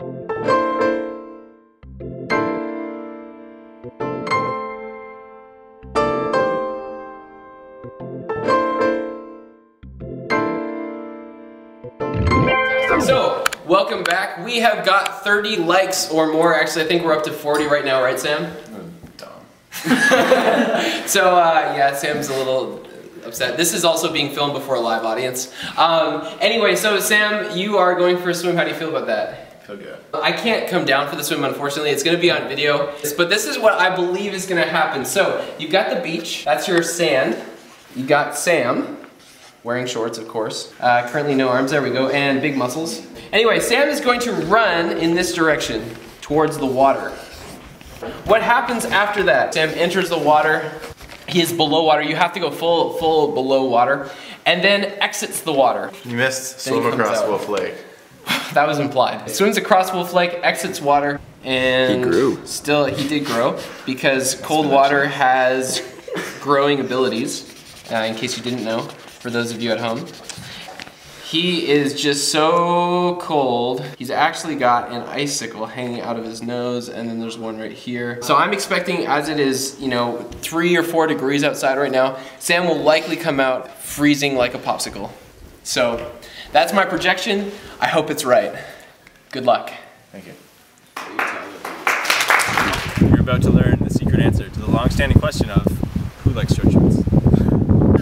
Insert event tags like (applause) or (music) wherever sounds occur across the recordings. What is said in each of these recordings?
So, welcome back. We have got 30 likes or more. Actually, I think we're up to 40 right now, right, Sam? (laughs) so, uh, yeah, Sam's a little upset. This is also being filmed before a live audience. Um, anyway, so Sam, you are going for a swim. How do you feel about that? Good. I can't come down for the swim, unfortunately. It's gonna be on video. But this is what I believe is gonna happen. So, you've got the beach. That's your sand. You got Sam wearing shorts, of course. Uh, currently no arms, there we go, and big muscles. Anyway, Sam is going to run in this direction, towards the water. What happens after that? Sam enters the water, he is below water, you have to go full, full below water, and then exits the water. You missed swim across. Wolf Lake. (laughs) That was implied. Swims across Wolf Lake, exits water, and He grew. Still, he did grow because cold water has growing abilities. Uh, in case you didn't know, for those of you at home, he is just so cold. He's actually got an icicle hanging out of his nose, and then there's one right here. So I'm expecting, as it is, you know, three or four degrees outside right now, Sam will likely come out freezing like a popsicle. So that's my projection. I hope it's right. Good luck. Thank you. You're about to learn the secret answer to the long-standing question of who likes short shorts.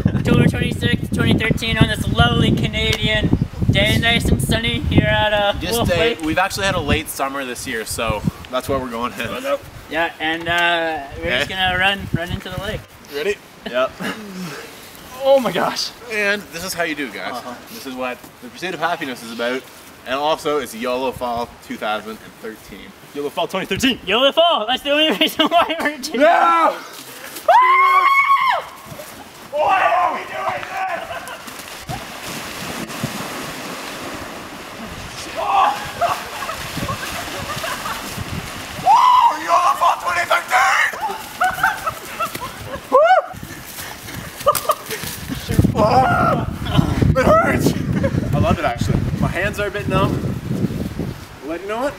October 26th, 2013, on this lovely Canadian day, nice and sunny here at uh, Just Wolf a, Lake. we've actually had a late summer this year, so that's where we're going in. Yeah, and uh, we're just gonna run, run into the lake. Ready? Yep. (laughs) Oh my gosh. And this is how you do, guys. Uh-huh. This is what the Pursuit of Happiness is about. And also, it's YOLO Fall 2013. YOLO Fall 2013. YOLO Fall! That's the only reason why we're doing No! YOLO Fall 2013! (laughs) It hurts! I love it actually. My hands are a bit numb. But you know what?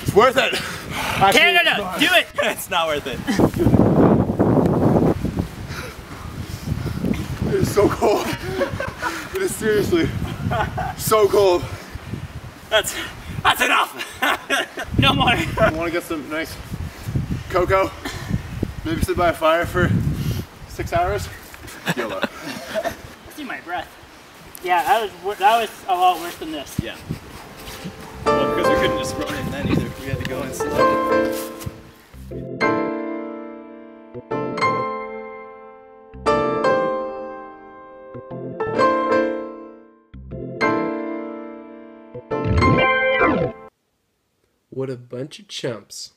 It's worth it. Actually, Canada! Do it! (laughs) it's not worth it. It is so cold. It is seriously so cold. That's that's enough. (laughs) No more. I want to get some nice cocoa? Maybe sit by a fire for six hours? YOLO. Uh, See my breath. Yeah, that was that was a lot worse than this. yeah. Well, because we couldn't just run in then either. We had to go in slow. What a bunch of chumps.